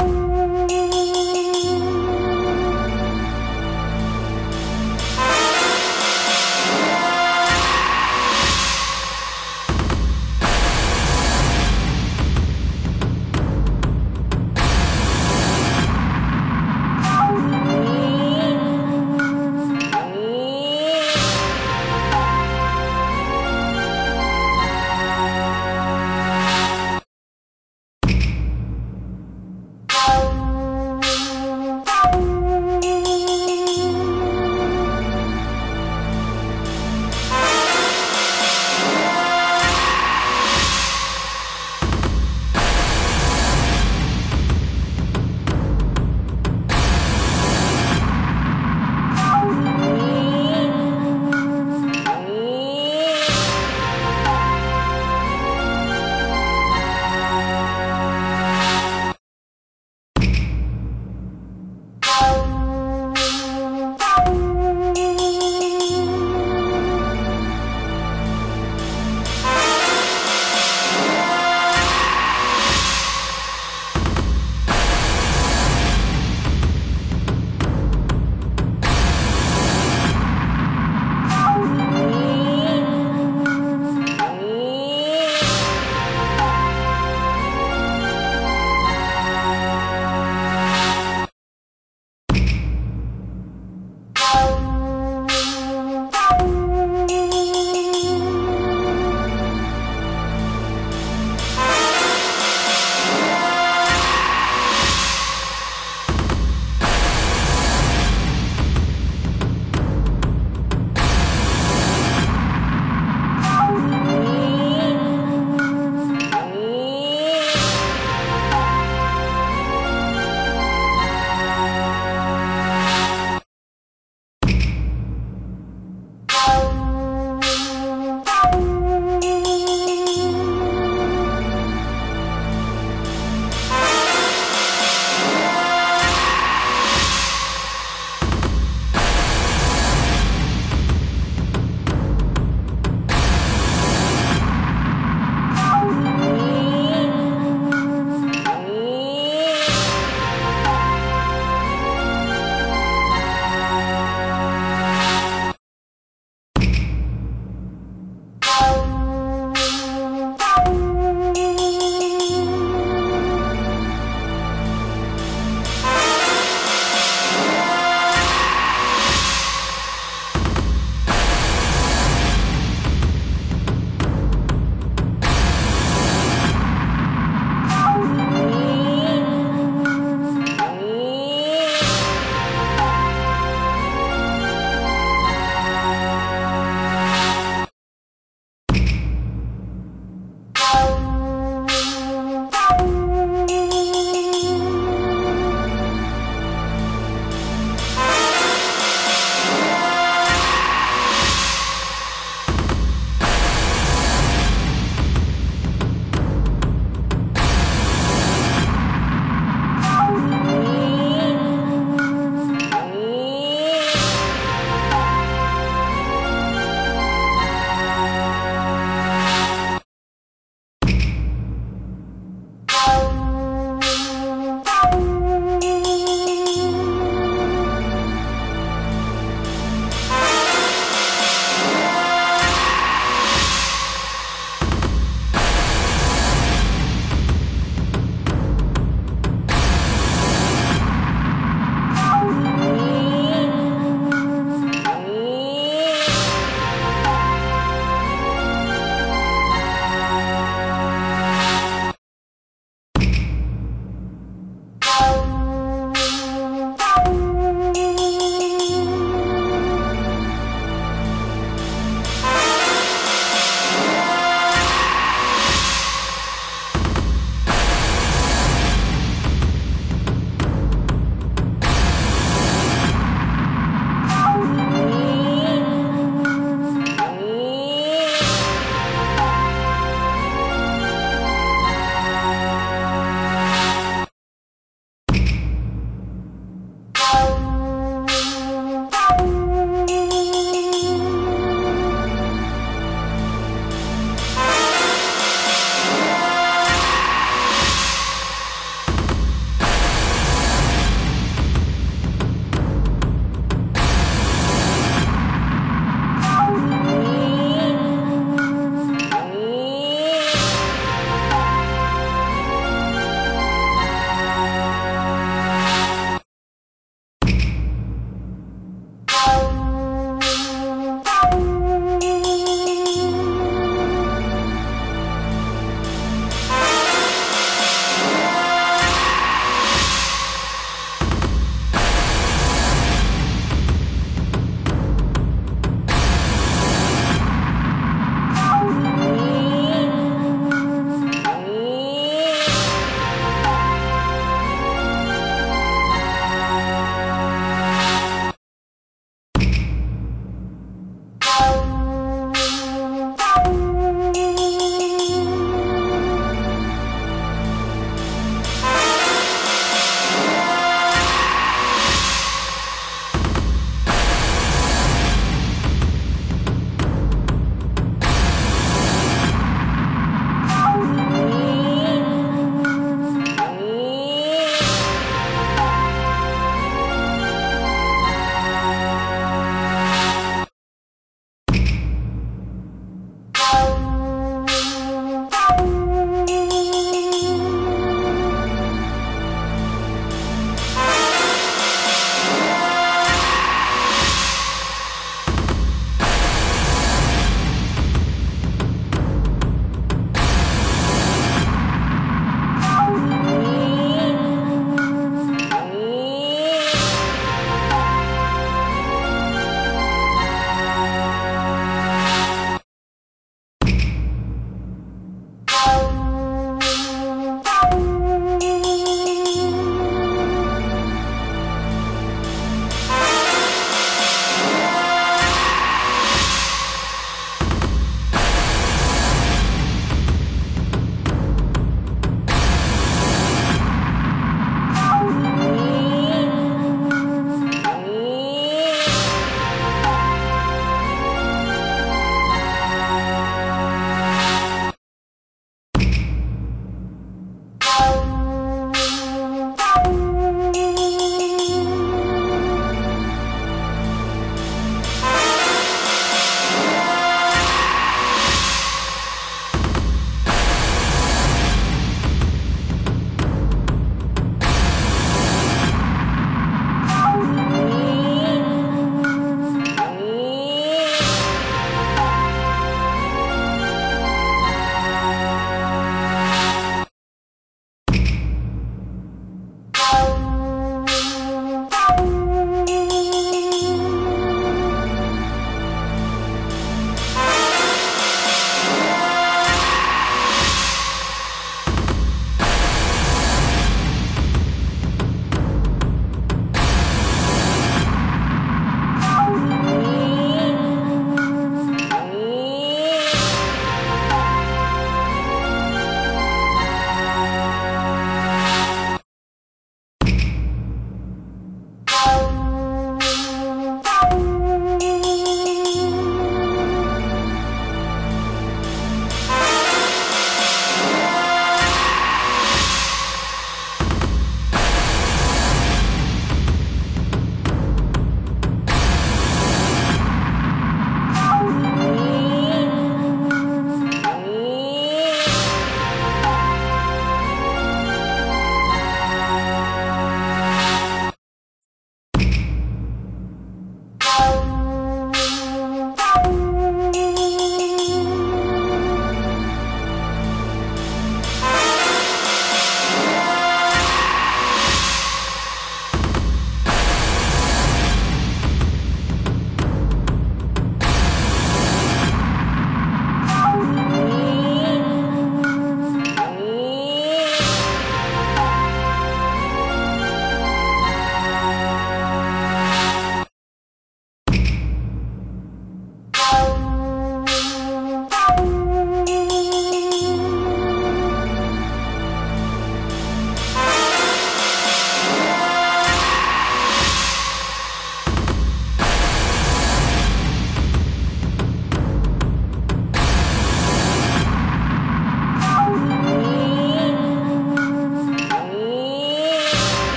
you